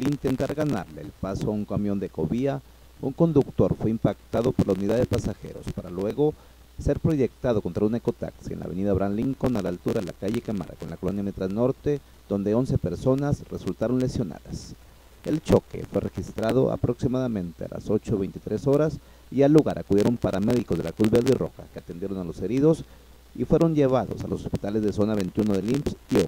Al intentar ganarle el paso a un camión de covía, un conductor fue impactado por la unidad de pasajeros para luego ser proyectado contra un ecotaxi en la avenida Abraham Lincoln a la altura de la calle Camara con la colonia Metras Norte, donde 11 personas resultaron lesionadas. El choque fue registrado aproximadamente a las 8.23 horas y al lugar acudieron paramédicos de la Cruz Verde Roja que atendieron a los heridos y fueron llevados a los hospitales de zona 21 de IMSS y.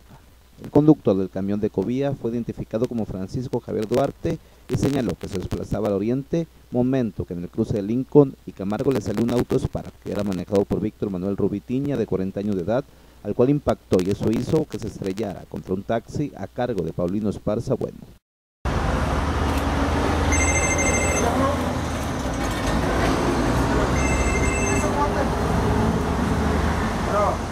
El conductor del camión de Covía fue identificado como Francisco Javier Duarte y señaló que se desplazaba al oriente, momento que en el cruce de Lincoln y Camargo le salió un auto Spark que era manejado por Víctor Manuel Rubitiña de 40 años de edad, al cual impactó y eso hizo que se estrellara contra un taxi a cargo de Paulino Esparza Bueno. No.